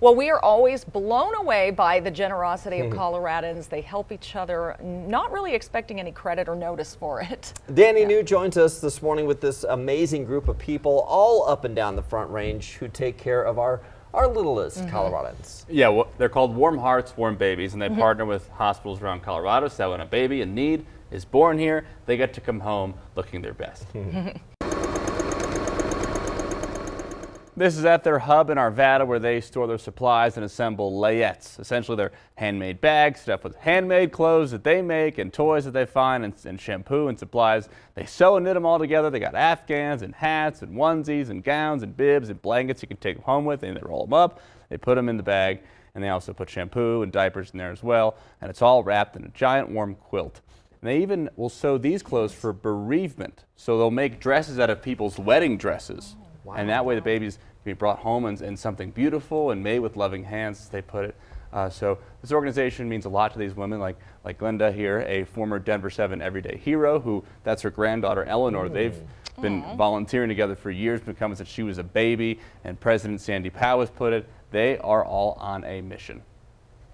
Well, we are always blown away by the generosity of Coloradans. They help each other, not really expecting any credit or notice for it. Danny New joins us this morning with this amazing group of people all up and down the Front Range who take care of our our littlest Mm-hmm. Coloradans. Yeah, well, they're called Warm Hearts, Warm Babies, and they partner with hospitals around Colorado so that when a baby in need is born here, they get to come home looking their best. This is at their hub in Arvada where they store their supplies and assemble layettes. Essentially, they're handmade bags stuffed with handmade clothes that they make and toys that they find and, and shampoo and supplies. They sew and knit them all together. They got afghans and hats and onesies and gowns and bibs and blankets you can take them home with and they roll them up. They put them in the bag and they also put shampoo and diapers in there as well. And it's all wrapped in a giant warm quilt. And they even will sew these clothes for bereavement. So they'll make dresses out of people's wedding dresses. And that way the babies be brought home in, in something beautiful and made with loving hands, as they put it. Uh, so this organization means a lot to these women, like like Glenda here, a former Denver 7 everyday hero, who that's her granddaughter Eleanor. They've been volunteering together for years, becoming since she was a baby. And President Sandy Powell has put it, they are all on a mission.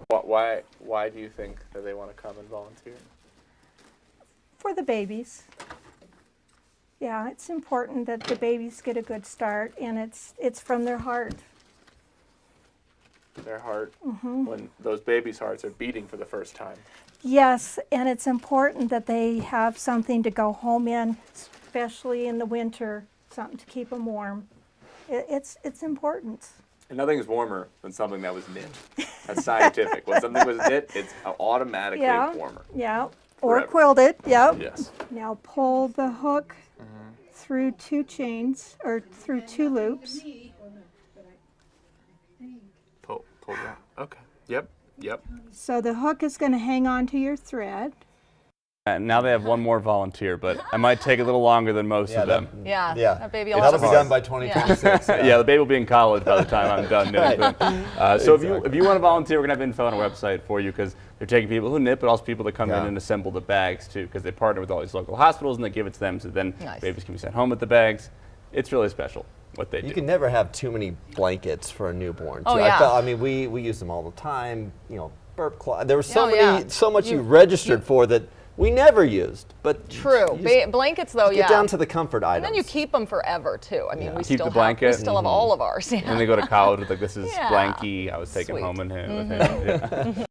Why, why do you think that they want to come and volunteer? for the babies. Yeah, it's important that the babies get a good start, and it's it's from their heart. Their heart, mm-hmm. when those babies' hearts are beating for the first time. Yes, and it's important that they have something to go home in, especially in the winter, something to keep them warm. It, it's it's important. And nothing is warmer than something that was knit. That's scientific. when something was knit, it's automatically Yeah, warmer. yeah, or quilted. Yep. Yes. Now pull the hook through two chains or through two loops. Pull, pull that. Okay. Yep. Yep. So the hook is going to hang on to your thread. And now they have one more volunteer, but I might take a little longer than most Yeah, of them. Yeah, Yeah. that baby will That'll be a- done by 2026. yeah, the baby will be in college by the time I'm done knitting. Right. Uh, so if you if you want to volunteer, we're gonna have info on our website for you because they're taking people who knit, but also people that come Yeah. in and assemble the bags too, because they partner with all these local hospitals and they give it to them, so then Nice. babies can be sent home with the bags. It's really special what they You do. You can never have too many blankets for a newborn. Oh, too. yeah. I, felt, I mean, we, we use them all the time. You know, burp cloth. There was so Oh, many, yeah. so much you, You- registered for that we never used. But True. you just Ba- blankets, though, yeah. get yeah. down to the comfort items. and then you keep them forever too. I mean, Yeah. we Keep still the blanket. have we still have mm-hmm. all of ours. Yeah. and they go to college with like this is Yeah. Blanky. I was taking Sweet. home in him with mm-hmm. him. Yeah.